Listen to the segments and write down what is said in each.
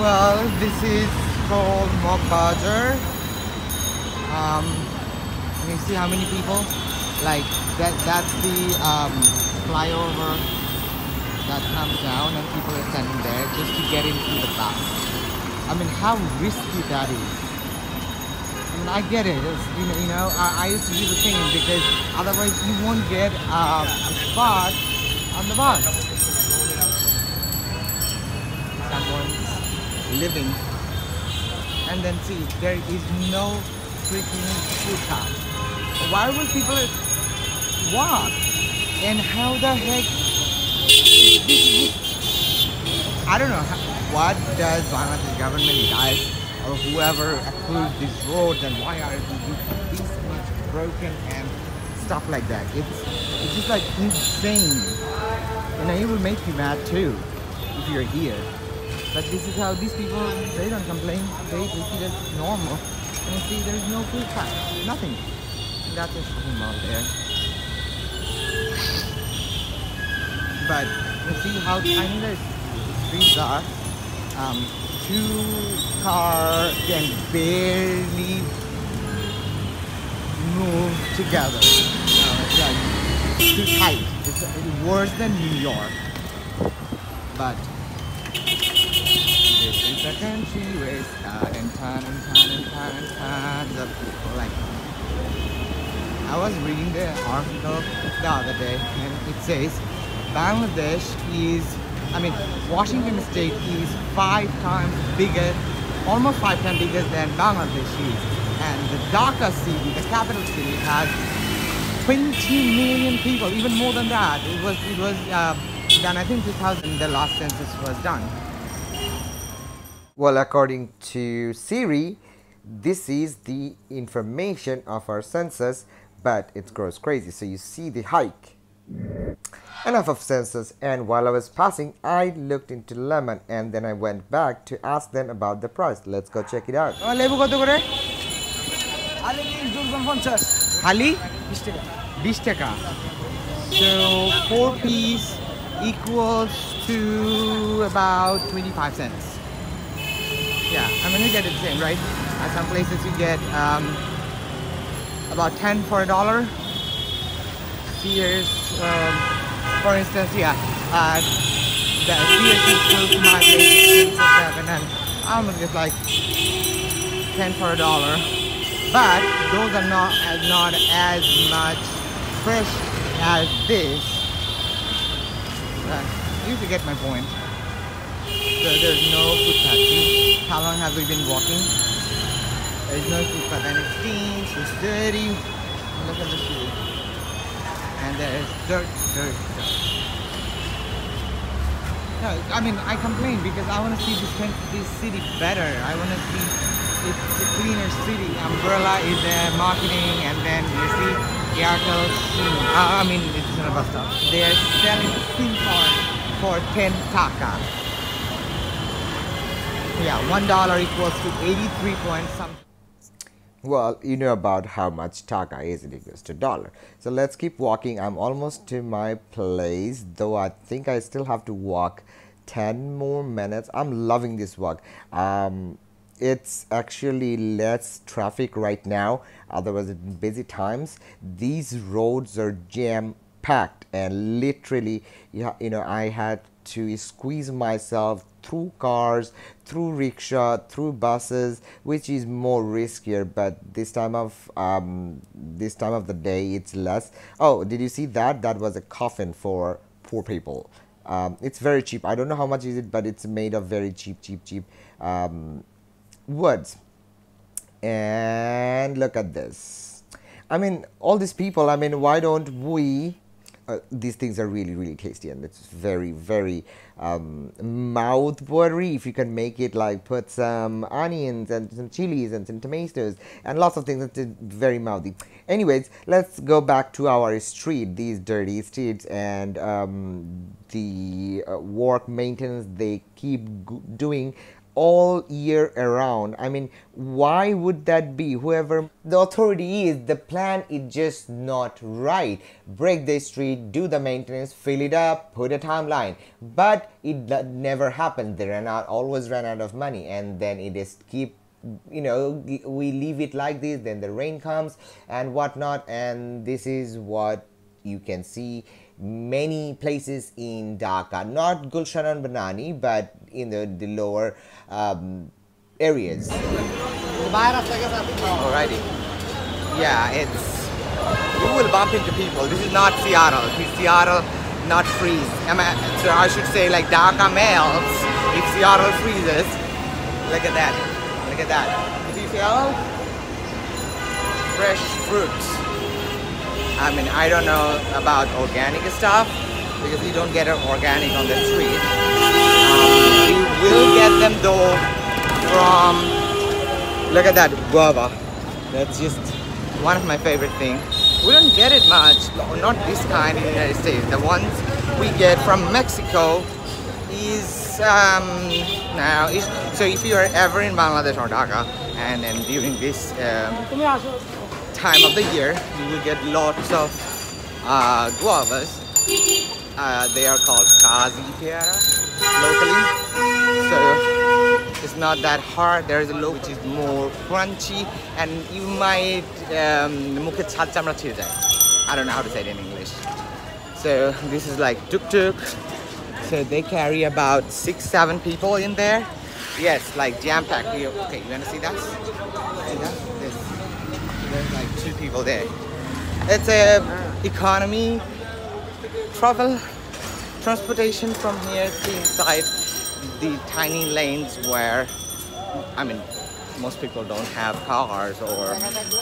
Well, this is called Moghbazar. Um, you see how many people? Like that. That's the um, flyover that comes down, and people are standing there just to get into the bus. I mean, how risky that is. I mean, I get it. It's, you know, you know I, I used to do the same because otherwise you won't get uh, a spot on the bus. Living, and then see there is no freaking footpath. Why would people walk? And how the heck? I don't know. What does Bangladesh government guys or whoever approves these roads and why are these this much broken and stuff like that? It's it's just like insane. And it will make you mad too if you're here. But this is how these people they don't complain. They, see it normal. And you see there's no food pack. Nothing. That's a shopping mall there. But you see how tiny the streets are. Um, two cars can barely move together. Uh, it's like too tight. It's, it's worse than New York. But is the country where it's and ton and ton and ton and tons of people like I was reading the article the other day and it says Bangladesh is I mean Washington state is five times bigger almost five times bigger than Bangladesh is. And the Dhaka city the capital city has 20 million people even more than that. It was it was uh, done I think 2000 the last census was done well, according to Siri, this is the information of our senses, but it grows crazy. So you see the hike. Enough of senses. And while I was passing, I looked into lemon and then I went back to ask them about the price. Let's go check it out. Hali? 20. So four piece equals to about 25 cents yeah i mean you get it the same right? At some places you get um, about 10 for a dollar. Sears um, for instance yeah uh, the Sears is close to my place and I'm gonna get like 10 for a dollar. But those are not as not as much fresh as this. But you get my point so there's no footpath how long have we been walking there's no footpath and it stinks it's dirty look at the shoe and there's dirt dirt dirt no, I mean, I complain because I want to see this, this city better. I want to see it's a cleaner city. Umbrella is there, marketing, and then you see Airtel SIM. Uh, I mean, it's not a bus stop. They are selling SIM card for 10 taka. Yeah, one dollar equals to 83 point something. Well, you know about how much taka is it equals to dollar. So let's keep walking. I'm almost to my place, though I think I still have to walk 10 more minutes. I'm loving this walk. Um, it's actually less traffic right now, otherwise in busy times. These roads are jam packed and literally you know I had to squeeze myself through cars, through rickshaw, through buses, which is more riskier. But this time of um, this time of the day, it's less. Oh, did you see that? That was a coffin for poor people. Um, it's very cheap. I don't know how much is it, but it's made of very cheap, cheap, cheap um, woods. And look at this. I mean, all these people. I mean, why don't we? Uh, these things are really really tasty and it's very very um, mouth watery if you can make it like put some onions and some chilies and some tomatoes and lots of things it's very mouthy. Anyways let's go back to our street these dirty streets and um, the uh, work maintenance they keep doing all year around. I mean, why would that be? Whoever the authority is, the plan is just not right. Break the street, do the maintenance, fill it up, put a timeline. But it never happened. They ran out, always ran out of money, and then it is keep you know we leave it like this then the rain comes and whatnot and this is what you can see many places in Dhaka, not Gulshan and Banani, but in the, the lower um, areas. Alrighty. Yeah, it's you will bump into people. This is not Seattle. It's Seattle, not freeze. So I should say like Dhaka males. If Seattle freezes, look at that. Look at that. You feel fresh fruits. I mean, I don't know about organic stuff because you don't get it organic on the street. Um, you will get them though from, look at that guava. That's just one of my favorite things. We don't get it much, not this kind in the United States. The ones we get from Mexico is um, now. Is, so if you are ever in Bangladesh or Dhaka, and then during this um, time of the year, you will get lots of uh, guavas. Uh, they are called kazi peara locally. So it's not that hard. There is a low which is more crunchy and you might um, I don't know how to say it in English. So this is like tuk-tuk. So they carry about six, seven people in there. Yes, like jam-packed. Okay, you wanna see that? See that? There's like two people there. It's a economy travel transportation from here to inside the tiny lanes where I mean most people don't have cars or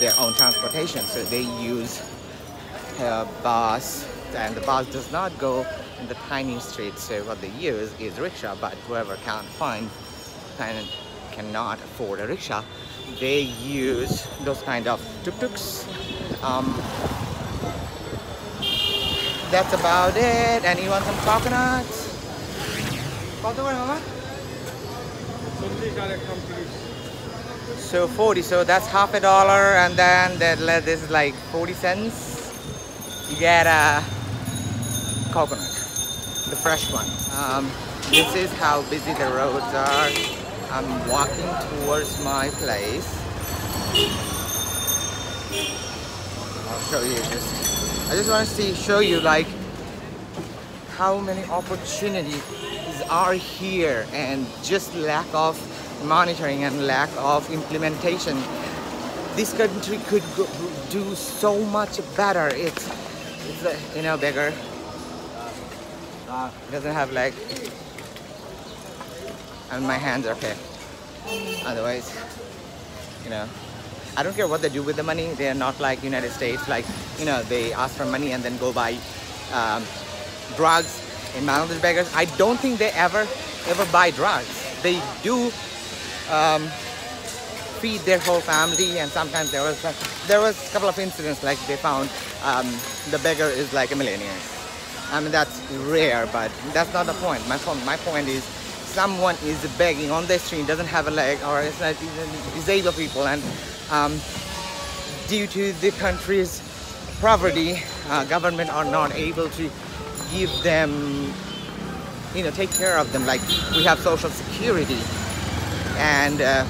their own transportation so they use a bus and the bus does not go in the tiny streets so what they use is rickshaw but whoever can't find and cannot afford a rickshaw they use those kind of tuk-tuks. Um, that's about it. And you want some coconuts so 40 so that's half a dollar and then that this is like 40 cents. You get a coconut the fresh one. Um, this is how busy the roads are I'm walking towards my place. I'll show you just. I just want to see, show you like how many opportunities are here and just lack of monitoring and lack of implementation. This country could go, do so much better. It's, it's you know, bigger. Uh, doesn't have like and my hands are okay. Otherwise, you know, I don't care what they do with the money. They are not like United States, like, you know, they ask for money and then go buy um, drugs in Bangladesh beggars. I don't think they ever, ever buy drugs. They do um, feed their whole family and sometimes there was, there was a couple of incidents like they found um, the beggar is like a millionaire. I mean, that's rare, but that's not the point. My, point, my point is someone is begging on the street, doesn't have a leg, or it's not disabled people, and um, due to the country's poverty, uh, government are not able to give them, you know, take care of them. Like we have social security, and uh,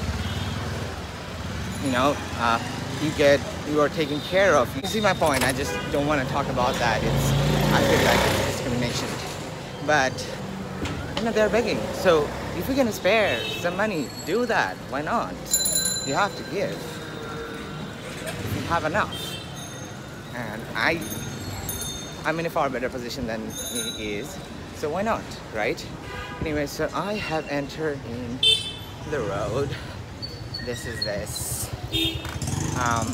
you know, uh, you get you are taken care of. You see my point? I just don't want to talk about that. It's I feel like it's discrimination, but you know, they're begging. So if you can spare some money, do that. Why not? You have to give. You have enough. And I, I'm in a far better position than he is. So why not, right? Anyway, so I have entered in the road. This is this. Um,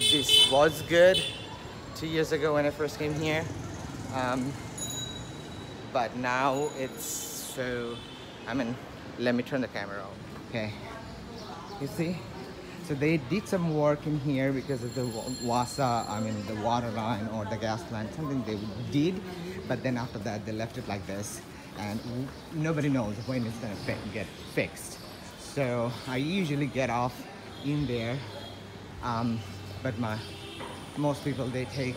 this was good two years ago when I first came here. Um, but now it's so I mean let me turn the camera on okay you see so they did some work in here because of the wasa I mean the water line or the gas line something they did but then after that they left it like this and nobody knows when it's gonna fi- get fixed. So I usually get off in there, um, but my most people they take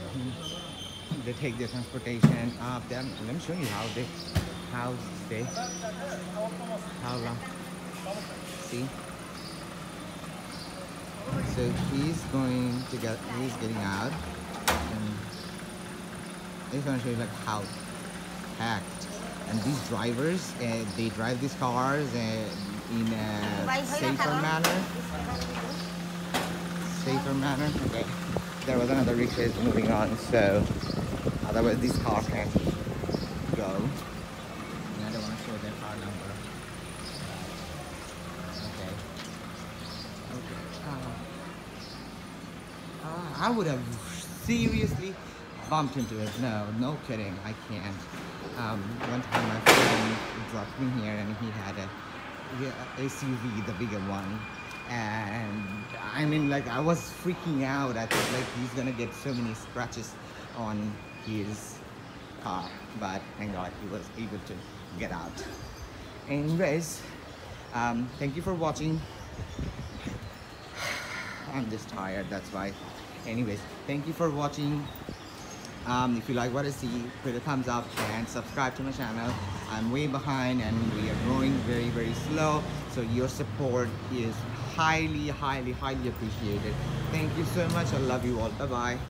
they take their transportation up there. Let me show you how they how they how long. See. So he's going to get he's getting out and he's gonna show you like how packed and these drivers uh, they drive these cars uh, in a safer manner safer manner okay there was another is moving on so otherwise this car can go I don't want to show their car number okay okay uh, uh, I would have seriously bumped into it. No, no kidding. I can't. Um, one time my friend dropped me here and he had a, a SUV, the bigger one. And I mean, like, I was freaking out. I thought, like, he's gonna get so many scratches on his car. But thank God he was able to get out. Anyways, um, thank you for watching. I'm just tired, that's why. Anyways, thank you for watching. Um, if you like what I see, put a thumbs up and subscribe to my channel. I'm way behind and we are growing very, very slow. So your support is highly, highly, highly appreciated. Thank you so much. I love you all. Bye-bye.